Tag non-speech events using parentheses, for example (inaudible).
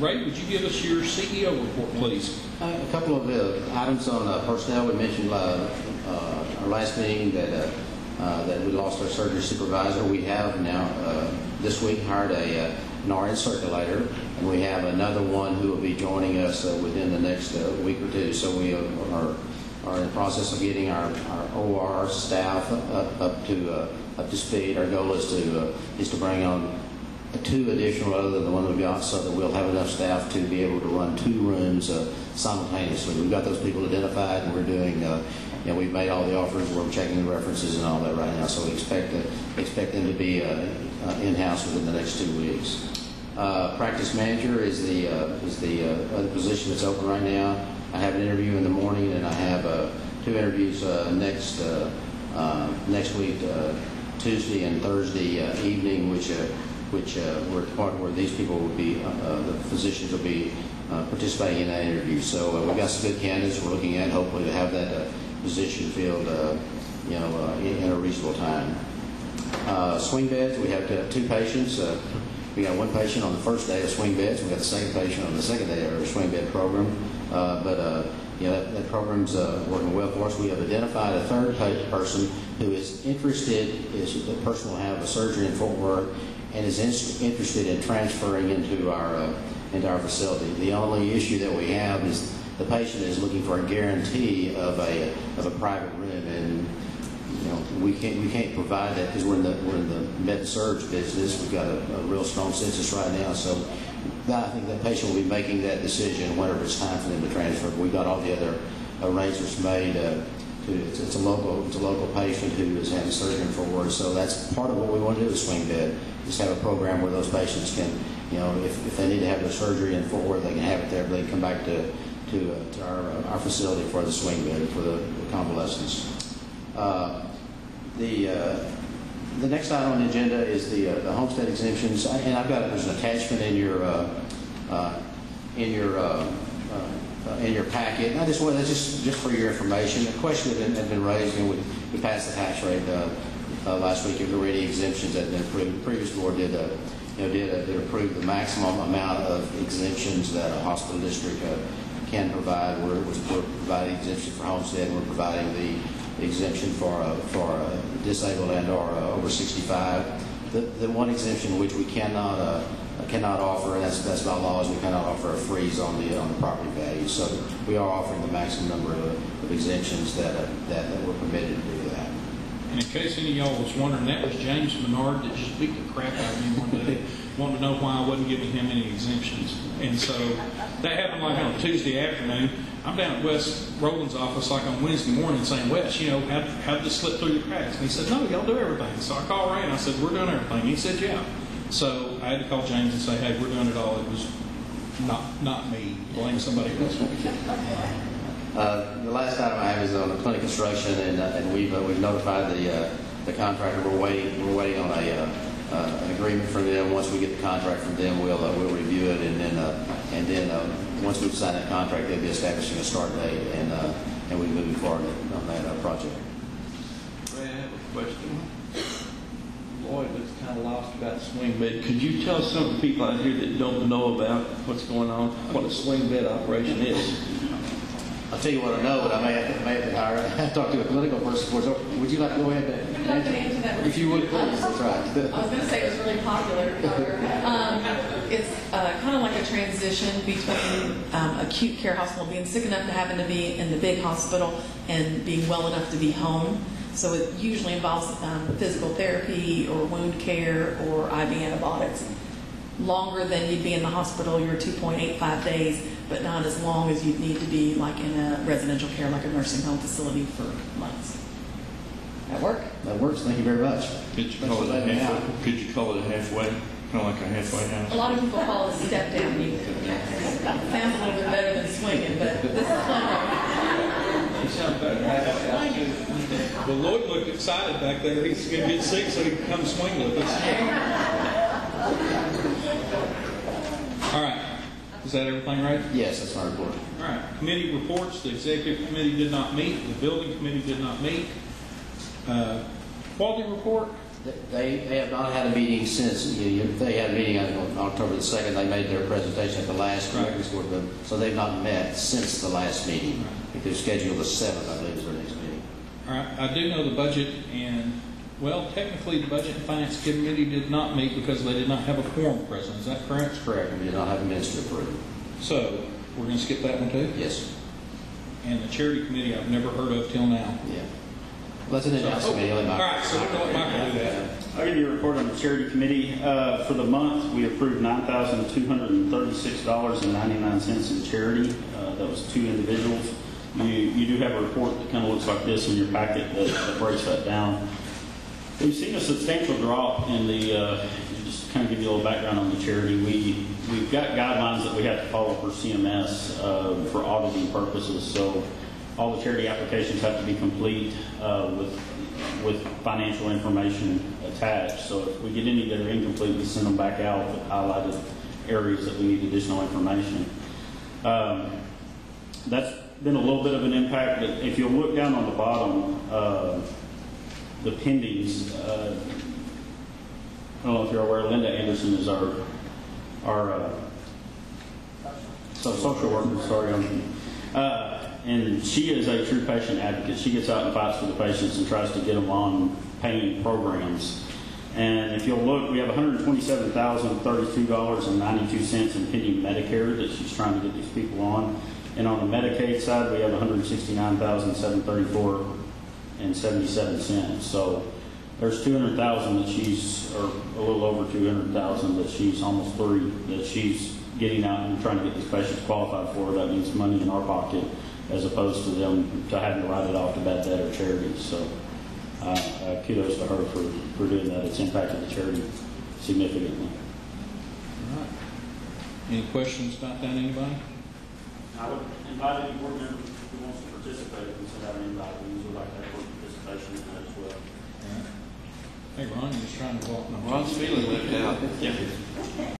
Ray, would you give us your CEO report, please? Uh, A couple of uh, items on uh, personnel. We mentioned uh, uh, our last meeting that, uh, that we lost our surgery supervisor. We have now, this week, hired a, an RN circulator, and we have another one who will be joining us within the next week or two. So we are, are in the process of getting our, our OR staff up, up to, uh, up to speed. Our goal is to, uh, is to bring on two additional other than the one we've got so that we'll have enough staff to be able to run two rooms uh, simultaneously. We've got those people identified and we're doing, uh, you know, we've made all the offers, we're checking the references and all that right now. So we expect, to, expect them to be uh, uh, in-house within the next two weeks. Uh, practice manager is the, uh, is the other position that's open right now. I have an interview in the morning and I have two interviews next, next week, Tuesday and Thursday evening, which, which uh, we're the where these people will be, uh, uh, the physicians will be uh, participating in that interview. So uh, we've got some good candidates we're looking at, hopefully to have that uh, position filled, you know, in in a reasonable time. Swing beds, we have two patients. We got one patient on the first day of swing beds. We got the second patient on the second day of our swing bed program. But, you know, that- that program's uh, working well for us. We have identified a third person who is interested, is, the person will have a surgery in Fort Worth and is in- interested in transferring into our, uh, into our facility. The only issue that we have is the patient is looking for a guarantee of a, of a private room. And you know, we can't, we can't provide that because we're in the, we're in the med surg business. We've got a, a real strong census right now. So I think that patient will be making that decision whenever it's time for them to transfer. We've got all the other arrangements made. Uh, it's, it's a local, it's a local patient who is having surgery in Fort Worth. So that's part of what we want to do is swing bed. Just have a program where those patients can, you know, if, if they need to have their surgery in Fort Worth, they can have it there. But they can come back to, to, uh, to our, uh, our facility for the swing bed, for the, the convalescence. Uh, The, uh, the next item on the agenda is the, uh, the homestead exemptions, and I've got, there's an attachment in your, uh, in your, in your packet. And I just want, that's just, just for your information, a question that had been raised, and we, we passed the tax rate, uh, uh, last week, if there were any exemptions that. The previous board did, uh, you know, did, uh, did approve the maximum amount of exemptions that a hospital district, uh, can provide. We're, we're providing exemption for homestead, we're providing the exemption for, uh, for uh, disabled and or over 65. The, the one exemption which we cannot, cannot offer, and that's, that's by law, is we cannot offer a freeze on the, on the property value. So we are offering the maximum number of, of exemptions that, uh, that, that we're permitted to do that. And in case any of y'all was wondering, that was James Menard that just beat the crap out of me one day, wanted to know why I wasn't giving him any exemptions. And so that happened like on Tuesday afternoon. I'm down at Wes Rowland's office like on Wednesday morning saying, Wes, you know, how, how this slip through the cracks? And he said, no, y'all do everything. So I called Ray and I said, we're doing everything. He said, yeah. So I had to call James and say, hey, we're doing it all. It was not, not me. Blame somebody else. (laughs) Uh, The last item I have is on the clinic construction, and, uh, and we've, uh, we've notified the, uh, the contractor, we're waiting, we're waiting on a, uh, uh, an agreement from them. Once we get the contract from them, we'll, uh, we'll review it, and then, uh, and then, uh, once we've signed that contract, they'll be establishing a start date, and, uh, and we're moving forward on that uh, project. Ray, I have a question. Lloyd kind of lost about swing bed. Could you tell some of the people out here that don't know about what's going on, what a swing bed operation is? I'll tell you what I know, but I may have to, may have to hire, (laughs) I have to talk to a clinical person, for it. So would you like to go ahead and? Would you like to answer that? If you would, please, that's right. (laughs) I was going to say it was really popular. Um, it's uh, kind of like a transition between um, acute care hospital, being sick enough to having to be in the big hospital and being well enough to be home. So it usually involves um, physical therapy or wound care or IV antibiotics. Longer than you'd be in the hospital, your 2.85 days, but not as long as you'd need to be like in a residential care, like a nursing home facility for months. That work? That works, thank you very much. Could you Thanks call it a letting me halfway? Could you call it a halfway, kind of like a halfway house. A lot of people call it a step down. (laughs) You, sounds a little bit better than swinging, but this is fun. (laughs) Well, Lloyd looked excited back there. He's going to get sick so he can come swing with us. All right. Is that everything right? Yes, that's my report. All right. Committee reports. The executive committee did not meet. The building committee did not meet. Uh, Quality report. They, they have not had a meeting since, you- they had a meeting on October the 2nd, they made their presentation at the last Right. records board, so they've not met since the last meeting. They're scheduled the 7th, I believe, is their next right, I do know the budget and, well, technically, the Budget and Finance Committee did not meet because they did not have a quorum present. Is that correct? That's correct, we did not have minutes to approve. So, we're going to skip that one too? Yes, And the Charity Committee, I've never heard of till now. yeah. Let's announce the meeting. All right, so we're going to let Michael do that. I'll give you a report on the charity committee. Uh, For the month, we approved $9,236.99 in charity. Uh, That was two individuals. You you do have a report that kind of looks like this in your packet that that breaks that down. We've seen a substantial drop in the, uh, just kind of give you a little background on the charity. We, we've got guidelines that we have to follow for CMS uh, for auditing purposes. So all the charity applications have to be complete uh, with, with financial information attached. So if we get any that are incomplete, we send them back out with highlighted areas that we need additional information. Um, That's been a little bit of an impact, but if you'll look down on the bottom, uh, the pendings, uh, I don't know if you're aware, Linda Anderson is our, our, uh, so social worker, sorry, uh, and she is a true patient advocate. She gets out and fights for the patients and tries to get them on paying programs. And if you'll look, we have $127,032.92 in pending Medicare that she's trying to get these people on. And on the Medicaid side, we have $169,734 and 77 cents. So there's 200,000 that she's, or a little over 200,000 that she's, almost three, that she's getting out and trying to get these patients qualified for. That means money in our pocket as opposed to them to having to write it off to bad debt or charity. So uh, uh, kudos to her for, for doing that. It's impacted the charity significantly. All right. Any questions about that, anybody? I would invite any board member who wants to participate, and send out an invite, we usually like to have board participation in that as well. All right. Hey, Ron, you was trying to walk. no. Ron's feeling left out. (laughs) Yeah.